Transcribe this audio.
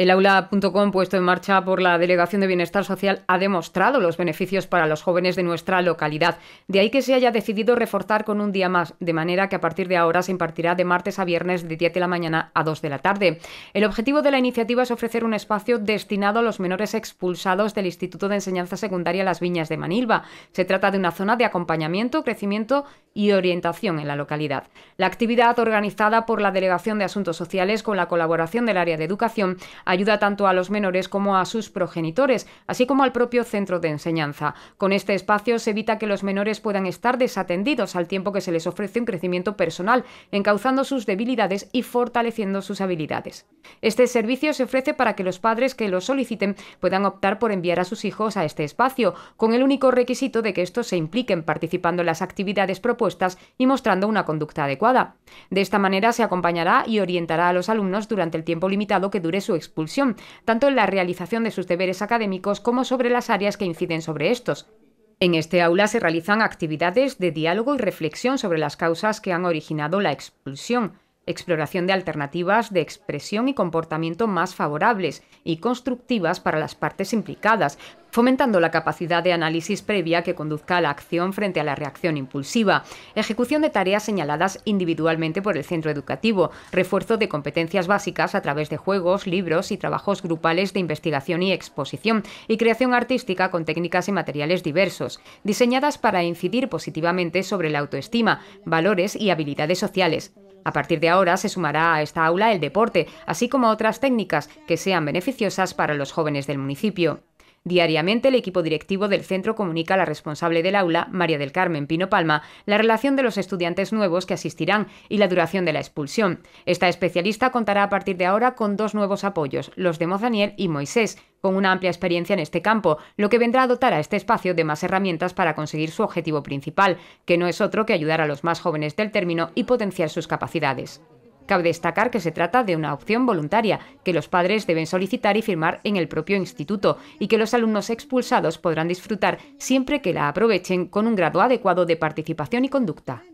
El aula.com puesto en marcha por la Delegación de Bienestar Social ha demostrado los beneficios para los jóvenes de nuestra localidad. De ahí que se haya decidido reforzar con un día más, de manera que a partir de ahora se impartirá de martes a viernes de 10 de la mañana a 2 de la tarde. El objetivo de la iniciativa es ofrecer un espacio destinado a los menores expulsados del Instituto de Enseñanza Secundaria Las Viñas de Manilva. Se trata de una zona de acompañamiento, crecimiento y orientación en la localidad. La actividad organizada por la Delegación de Asuntos Sociales con la colaboración del área de educación ayuda tanto a los menores como a sus progenitores, así como al propio centro de enseñanza. Con este espacio se evita que los menores puedan estar desatendidos al tiempo que se les ofrece un crecimiento personal, encauzando sus debilidades y fortaleciendo sus habilidades. Este servicio se ofrece para que los padres que lo soliciten puedan optar por enviar a sus hijos a este espacio, con el único requisito de que estos se impliquen participando en las actividades propuestas y mostrando una conducta adecuada. De esta manera se acompañará y orientará a los alumnos durante el tiempo limitado que dure su expulsión, tanto en la realización de sus deberes académicos como sobre las áreas que inciden sobre estos. En este aula se realizan actividades de diálogo y reflexión sobre las causas que han originado la expulsión exploración de alternativas de expresión y comportamiento más favorables y constructivas para las partes implicadas, fomentando la capacidad de análisis previa que conduzca a la acción frente a la reacción impulsiva, ejecución de tareas señaladas individualmente por el centro educativo, refuerzo de competencias básicas a través de juegos, libros y trabajos grupales de investigación y exposición, y creación artística con técnicas y materiales diversos, diseñadas para incidir positivamente sobre la autoestima, valores y habilidades sociales. A partir de ahora se sumará a esta aula el deporte, así como otras técnicas que sean beneficiosas para los jóvenes del municipio. Diariamente el equipo directivo del centro comunica a la responsable del aula, María del Carmen Pino Palma, la relación de los estudiantes nuevos que asistirán y la duración de la expulsión. Esta especialista contará a partir de ahora con dos nuevos apoyos, los de Mozaniel y Moisés, con una amplia experiencia en este campo, lo que vendrá a dotar a este espacio de más herramientas para conseguir su objetivo principal, que no es otro que ayudar a los más jóvenes del término y potenciar sus capacidades. Cabe destacar que se trata de una opción voluntaria, que los padres deben solicitar y firmar en el propio instituto, y que los alumnos expulsados podrán disfrutar siempre que la aprovechen con un grado adecuado de participación y conducta.